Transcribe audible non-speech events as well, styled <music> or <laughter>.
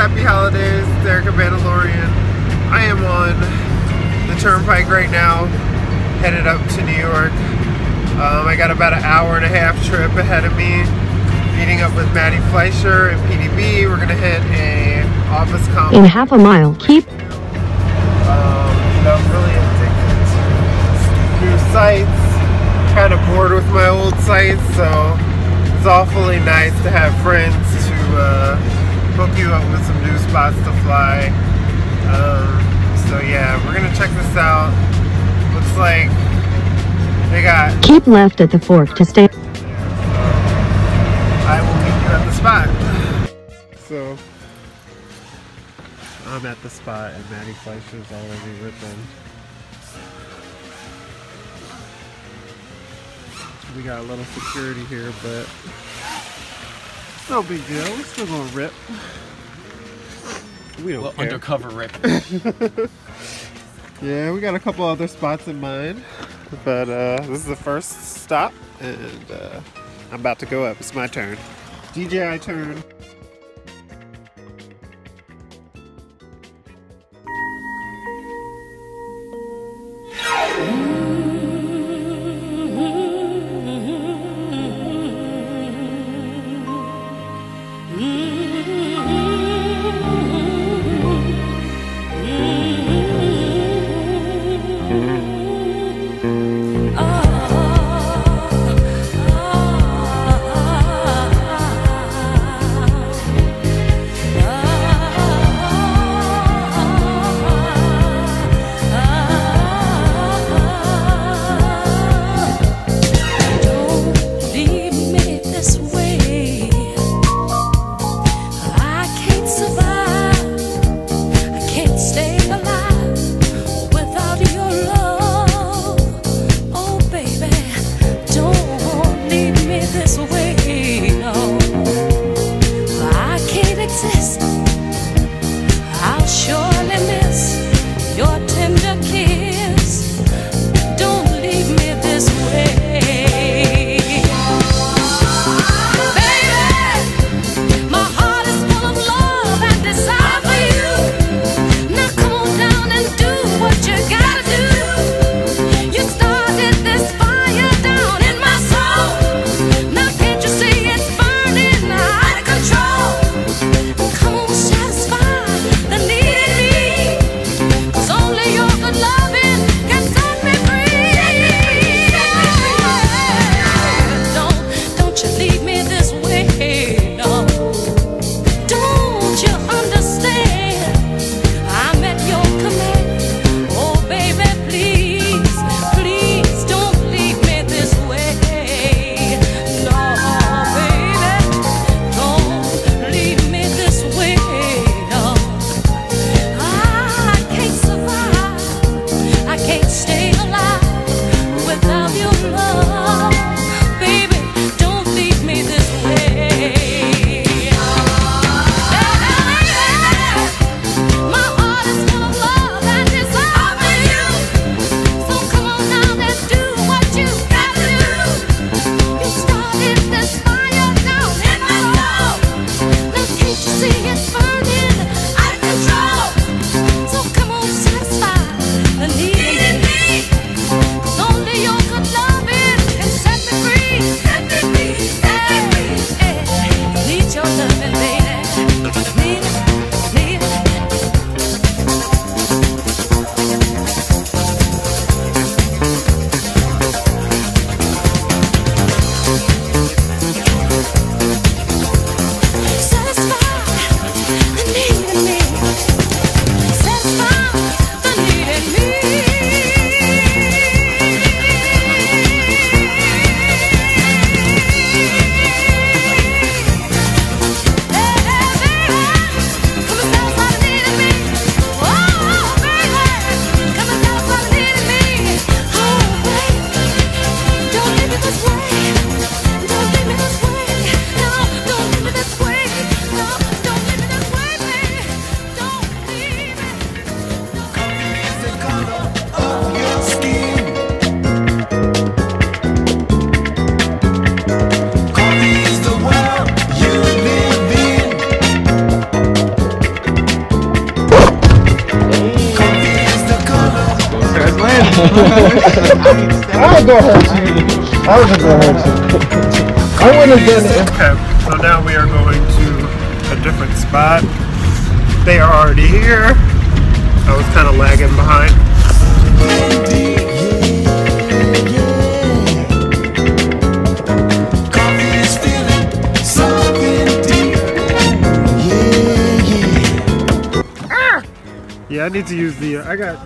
happy holidays. It's Erica Bandolorian. I am on the turnpike right now, headed up to New York. Um, I got about an hour and a half trip ahead of me. Meeting up with Matty Fleisher and Petey B. We're gonna hit a office complex. In half a mile, keep Um, I'm really addicted to new sites. Kind of bored with my old sites, so it's awfully nice to have friends to uh, hook you up with some new spots to fly. Um, so yeah, we're gonna check this out. Looks like they got. keep left at the fork to stay. I will meet you at the spot. So I'm at the spot, and Matty Fleisher's already ripping. We got a little security here, but it's no big deal. We're still gonna rip. We don't Well, care. undercover rip. <laughs> Yeah, we got a couple other spots in mind, but uh, this is the first stop, and uh, I'm about to go up. It's my turn. DJI turn. I was gonna hurt you. I just gonna hurt you. I wouldn't have done it. Okay, so now we are going to a different spot. They are already here. I was kind of lagging behind. Yeah, I need to use the. Uh, I got